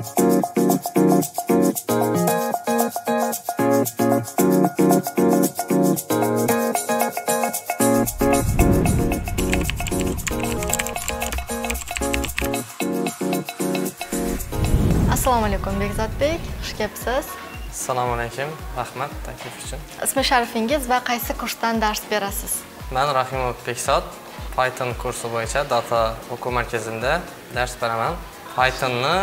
assalomu alaykum bekzodbek xush kelibsiz. Assalomu alaykum. Rahmat taklif uchun. Ismi sharifingiz va qaysi kursdan dars berasiz? Man rahimov bekzod python kursi bo'yicha data o'quv markazida dars beraman pythonni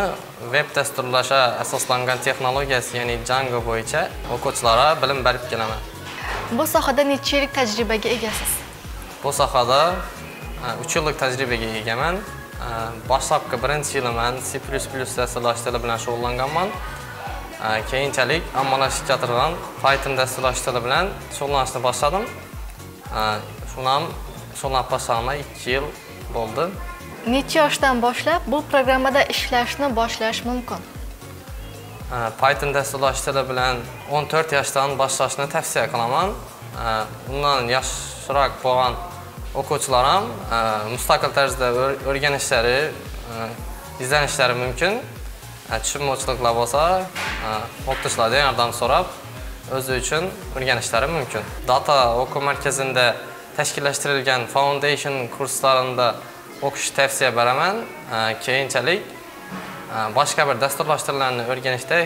veb dasturlasha asoslangan texnologiyasi ya'ni django bo'yicha o'quvchilarga bilim berib kelaman. Bu sohada necha yillik tajribaga egasiz? Bu sohada e, uch yillik tajribaga egaman. E, dastlabki birinchi yili man c dasturlash tili bilan shug'ullanganman. E, keyinchalik ommalashtirilgan python dasturlash tili bilan shug'ullanishni boshladim. E, shuni ham shug'ullanib boshlaganimga ikki yil bo'ldi necha yoshdan boshlab bu programmada ishlashni boshlash mumkin? Python dasturlash tili bilan 14 yoshdan boshlashni tavsiya qilaman. Undan yoshroq bo'lgan o'quvchilar ham mustaqil tarzda o'rganishlari izlanishlari mumkin. Tushunmovchiliklar bo'lsa o'qituvchilardan yordam so'rab o'zi uchun o'rganishlari mumkin. Data o'quv markazida tashkillashtirilgan foundation kurslarinda o'qishni tavsiya beraman keyinchalik boshqa bir dasturlashtirilganni o'rganishda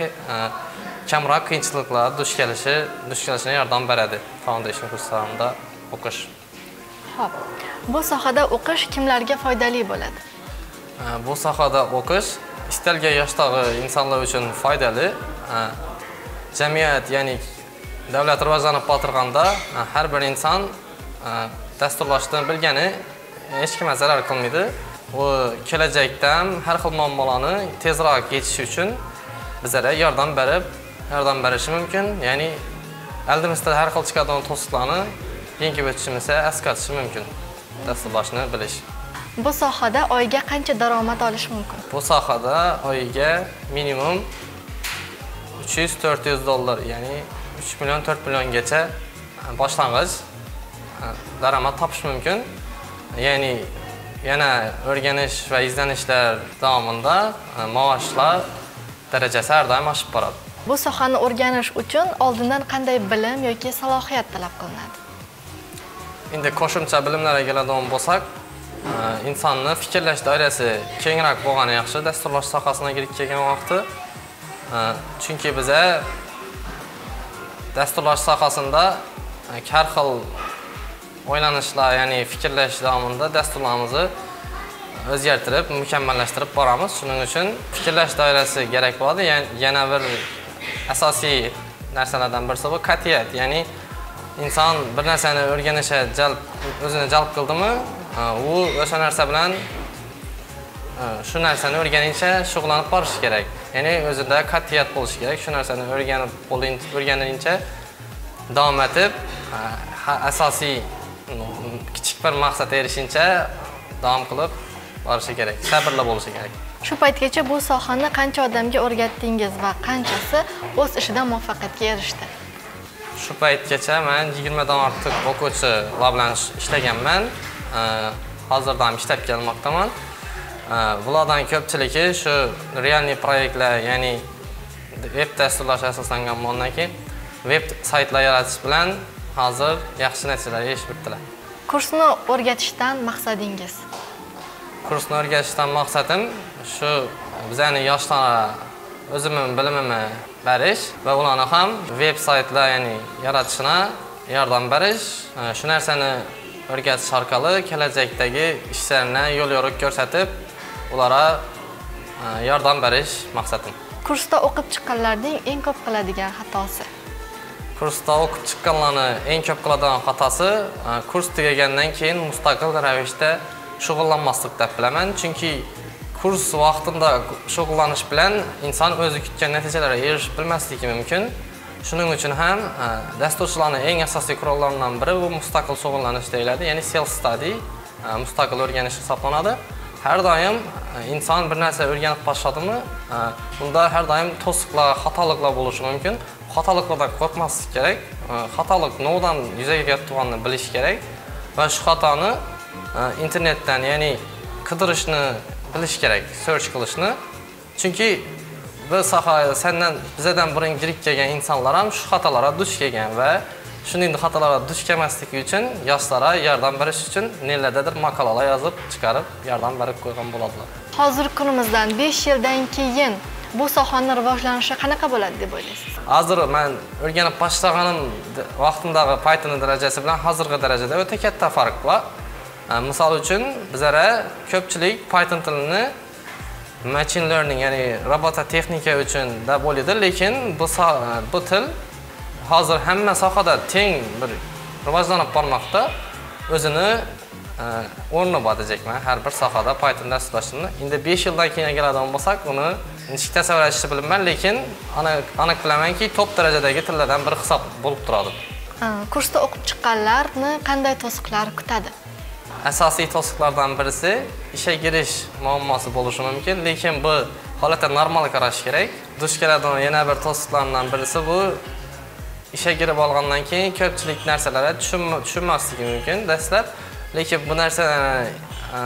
kamroq qiyinchiliklar duch kelishi duch kelishine yordam beradi foundation kurslarida o'qish Xo'p. Bu sohada o'qish kimlarga foydali bo'ladi? Bu sohada o'qish istalgan yoshdagi insonlar uchun foydali. Jamiyat, ya'ni davlat rivojlanib botirganda har bir inson dasturlashni bilgani hech kimga zarar qilmaydi. U kelajakda har xil muammolarni tezroq yechish uchun bizlarga yordam berib, yordam berishi mumkin. Ya'ni oldimizda har xil chiqadigan to'siqlarni yengib o'tishimizni asqatishi mumkin dasturlashni bilish bu sohada oyiga qancha daromad olish mumkin bu sohada oyiga minimum 300-400 dollar ya'ni 3 million 4 milliongacha boshlang'ich daromad topish mumkin ya'ni yana o'rganish va izlanishlar davomida maoshlar darajasi har doim oshib boradi. Bu sohani o'rganish uchun oldindan qanday bilim yoki salohiyat talab qilinadi? Endi qo'shimcha bilimlarga keladigan bo'lsak e, insonni fikrlash doirasi kengroq bo'lgani yaxshi dasturlash sohasina kirib kelgan vaqti. E, chunki biza dasturlash sohasida e, har xil o'ylanishlar ya'ni fikrlash davomida dasturlarimizni o'zgartirib mukammallashtirib boramiz. Shuning uchun fikrlash doirasi kerak bo'ladi. Yana bir asosiy narsalardan birisi bu qat'iyat. Ya'ni inson bir narsani o'rganishga jalb o'zini jalb qildimi u o'sha narsa bilan shu narsani o'rganguncha shug'ullanib borishi kerak. Ya'ni o'zida qat'iyat bo'lishi kerak. Shu narsani o'rganib o'rganincha davom etib asosiy kichik bir maqsadga erishguncha davom qilib borishi kerak sabrli bo'lishi kerak. Shu paytgacha bu sohani qancha odamga o'rgatdingiz va qanchasi o'z ishida muvaffaqiyatga erishdi? Shu paytgacha man 20 dan ortiq o'quvchilar bilan ishlaganman. Hozirda ham ishlab kelmoqdaman. Bulardan ko'pchiligi shu realniy proyektlar ya'ni veb dasturlash asoslangan bo'lgandan keyin veb saytlar yaratish bilan hozir yaxshi natijalarga erishib yuribdilar kursni o'rgatishdan maqsadingiz? Kursni o'rgatishdan maqsadim shu bizani yoshlar o'zimni bilimimni berish va ularni ham veb saytlar ya'ni yaratishini yordam berish shu narsani o'rgatish orqali kelajakdagi ishlarini yo'l yo'riq ko'rsatib ularga yordam berish maqsadim. Kursda o'qib chiqqanlarning eng ko'p qiladigan xatosi kursda o'qib chiqqanlarni eng ko'p qiladigan xatosi e, kurs tugagandan keyin mustaqil ravishda shug'ullanmaslik deb bilaman. Chunki kurs vaqtida shug'ullanish bilan inson o'zi kutgan natijalarga erishib bilmasligi mumkin. Shuning uchun ham e, dasturchilarni eng asosiy qurollaridan biri bu mustaqil shug'ullanish deyiladi. Ya'ni self study e, mustaqil o'rganish hisoblanadi. Har doim inson bir narsa o'rganib boshladimi unda har doim to'siqlar xatoliklar bo'lishi mumkin. Xatoliklardan qo'rqmaslik kerak. Э, Xatolik nodan yuzaga kelib bilish kerak va shu xatoni э, internetdan ya'ni qidirishni bilish kerak search qilishni. Chunki bu sohaga sendan bizadan burun kirib kelgan insonlar ham shu xatolarga duch kelgan va shunday xatolarga duch kelmasligi uchun yoshlarga yordam berish uchun nelardadir maqolalar yozib chiqarib yordam berib qo'ygan bo'ladilar. Hozirgi kunimizdan 5 yildan keyin bu sohani rivojlanishi qanaqa bo'ladi deb o'ylaysiz? Hozir man o'rganib boshlaganim vaqtimdagi python darajasi bilan hozirgi darajada o'ta katta farq bor. E, misol uchun bizlara ko'pchilik python tilini machine learning ya'ni robototexnika uchun deb o'ylaydi lekin bu e, bu til hozir hamma sohada teng bir rivojlanib bormoqda. O'zini o'rni bor deyapman har bir sohada python dasturlashni endi 5 yildan keyin keladigan bo'lsak uni nechta tasavvur etishni bilmayman lekin aniq bilamanki top darajadagi tillardan biri hisob bo'lib turadi. Kursda o'qib chiqqanlarni qanday to'siqlar kutadi? Asosiy to'siqlardan birisi ishga kirish muammosi bo'lishi mumkin lekin bu holatda normal qarash kerak. Duch keladigan yana bir to'siqlardan birisi bu ishga kirib olgandan keyin ko'pchilik narsalarga tushunmasligi mumkin. Dastlab lekin bu narsani e, e,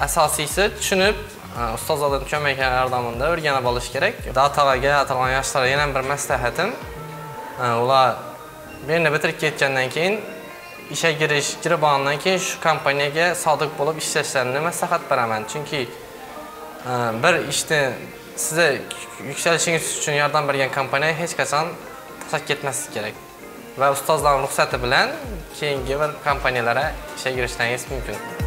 asosiysi tushunib e, ustozlardan ko'mak yordamida o'rganib olish kerak. Datalarga atalgan yoshlarga yana bir maslahatim ular meni bitirib ketgandan keyin ishga kirish kirib olgandan keyin shu kompaniyaga sodiq bo'lib ishlashlarini maslahat beraman. Chunki bir ishni sizni yuksalishingiz uchun yordam bergan kompaniya hech qachon tashlab ketmaslik kerak. Va ustozlarni ruxsati bilan keyingi bir kompaniyalarga ishga kirishlaringiz mumkin.